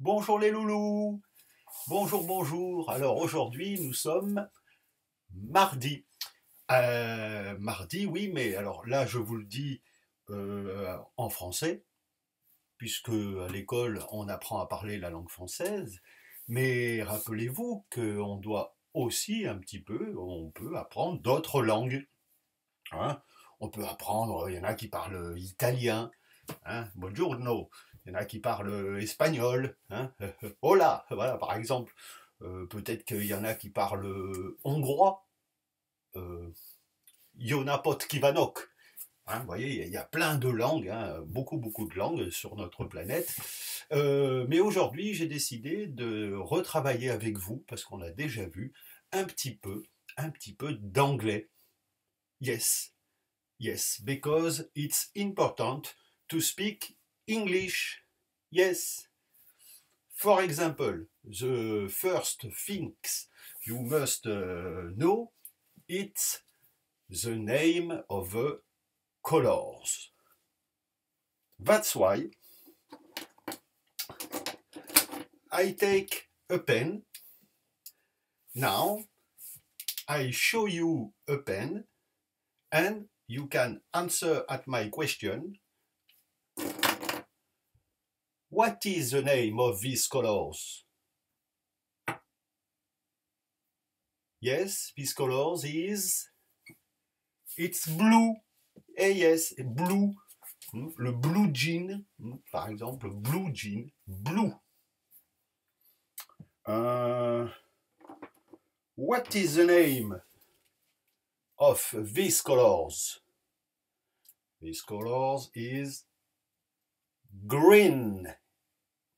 Bonjour les loulous Bonjour, bonjour Alors aujourd'hui nous sommes mardi. Euh, mardi, oui, mais alors là je vous le dis euh, en français, puisque à l'école on apprend à parler la langue française, mais rappelez-vous qu'on doit aussi un petit peu, on peut apprendre d'autres langues. Hein. on peut apprendre, il y en a qui parlent italien, hein, buongiorno, il y en a qui parlent espagnol, hein, hola, voilà par exemple. Euh, peut-être qu'il y en a qui parlent hongrois, euh, Yonapot Kivanok. Hein, vous voyez, il y a plein de langues, hein, beaucoup, beaucoup de langues sur notre planète. Euh, mais aujourd'hui, j'ai décidé de retravailler avec vous, parce qu'on a déjà vu, un petit peu, un petit peu d'anglais. Yes, yes, because it's important to speak English. Yes. For example, the first things you must uh, know, it's the name of the colors. That's why I take a pen. Now I show you a pen and you can answer at my question. What is the name of these colors? Yes, these colors is it's blue. Eh yes, blue. Hmm, Le blue jean, hmm, par exemple, blue jean, blue. Uh, what is the name of these colors? These colors is green.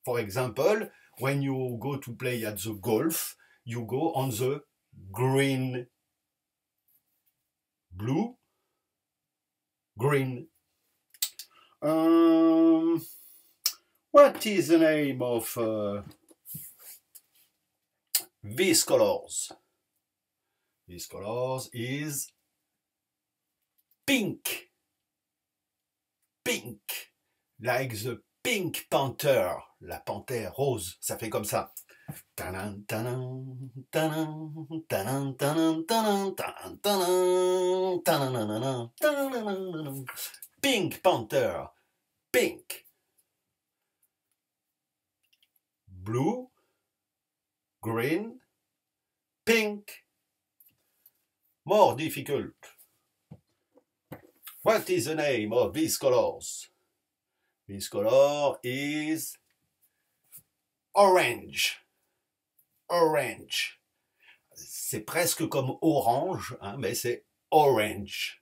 For example, when you go to play at the golf, you go on the green. Blue, green. Um, what is the name of uh, these colors? These colors is pink. Pink. Like the Pink Panther, la panthère rose, ça fait comme ça. Pink Panther, pink. Blue, green, pink. More difficult. What is the name of these colors? This color is orange. Orange. C'est presque comme orange, hein, mais c'est orange.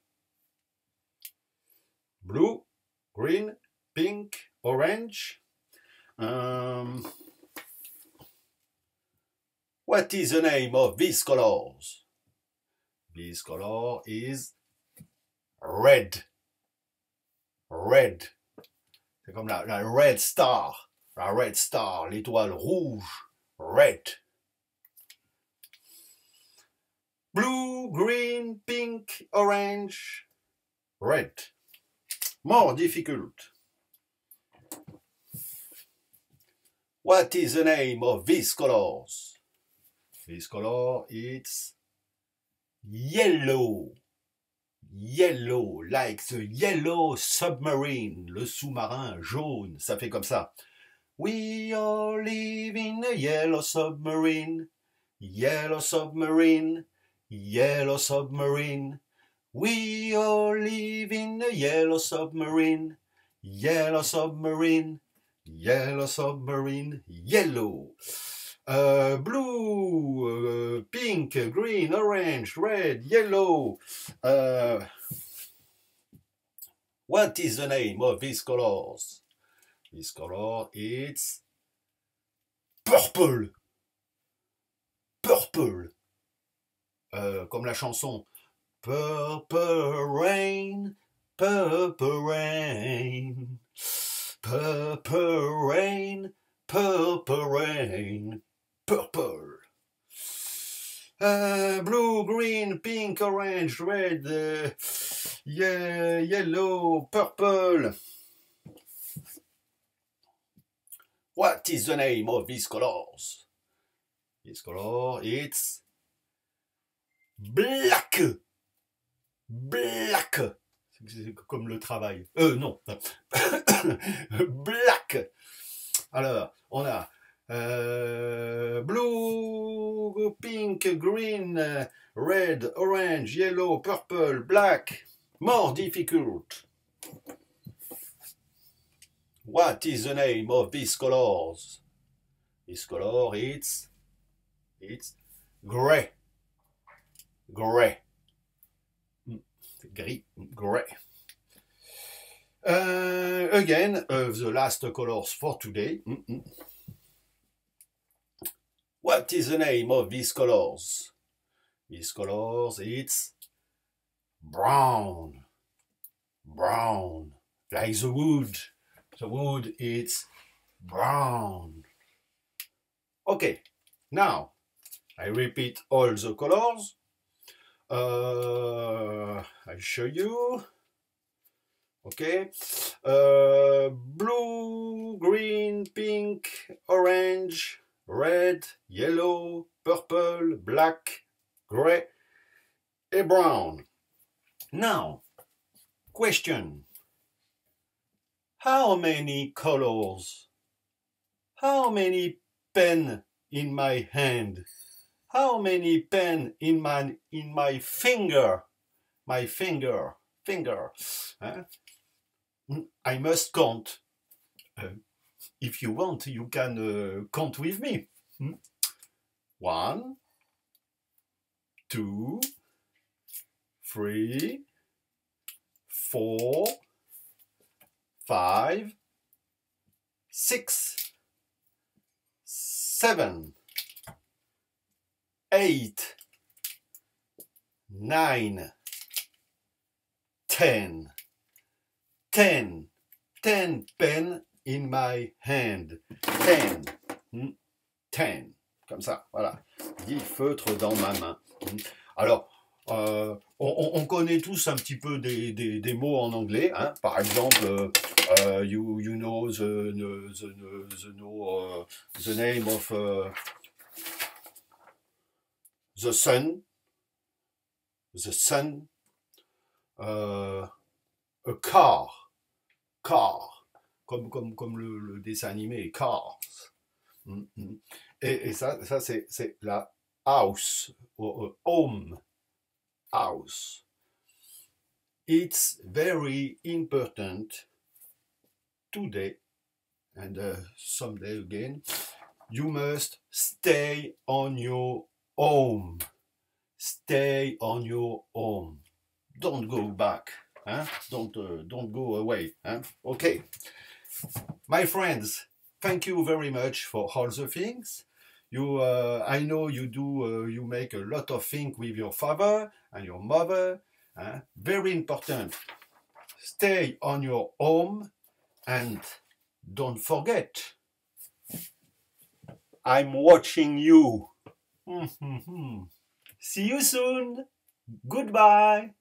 Blue, green, pink, orange. Um, what is the name of these colors? This color is red. Red. C'est comme la, red star. La red star, l'étoile rouge. Red. Blue, green, pink, orange, red. More difficult. What is the name of these colors? This color is yellow. Yellow, like the yellow submarine, le sous-marin jaune, ça fait comme ça. We all live in a yellow submarine, yellow submarine, yellow submarine. We all live in a yellow submarine, yellow submarine, yellow submarine, yellow. Uh, blue, uh, pink, green, orange, red, yellow. Uh, what is the name of these colors? This color it's purple. Purple. Euh, comme la chanson Purple rain, purple rain, purple rain, purple rain, purple. Uh, blue, green, pink, orange, red, uh, yeah, yellow, purple. What is the name of these colors? This color, it's black. Black. C'est comme le travail. Euh, non. black. Alors, on a euh, blue, pink, green, red, orange, yellow, purple, black. More difficult. What is the name of these colors? This color, it's, it's gray. Gray. Gris, gray. Uh, again, uh, the last colors for today. Mm -mm. What is the name of these colors? These colors, it's brown. Brown. Like the wood. The wood, it's brown. Okay, now I repeat all the colors. Uh, I show you. Okay, uh, blue, green, pink, orange, red, yellow, purple, black, gray, and brown. Now, question. How many colors? How many pen in my hand? How many pen in my in my finger? My finger, finger. Huh? I must count. Uh, if you want, you can uh, count with me. Hmm? One, two, three, four, five, six, seven, eight, nine, ten. Ten. Ten pen in my hand. Ten. Hmm? Ten. Comme ça, voilà. Dix feutres dans ma main. Hmm? Alors, euh, on, on, connaît tous un petit peu des, des, mots en anglais. Hein. Par exemple, euh, uh, you, you know the, the, uh, name of uh, the sun. The sun. Uh, a car. Car. Comme, comme, comme le, le dessin animé, Cars. Mm -hmm. Et, et, ça, ça c'est la house, or, home house. It's very important today and uh, someday again. You must stay on your home. Stay on your home. Don't go back. Huh? Don't uh, don't go away. Huh? Okay, my friends. Thank you very much for all the things. You uh, i know you do uh, you make a lot of things with your father and your mother very important. Stay on your home and don't forget. I'm watching you. See you soon. Goodbye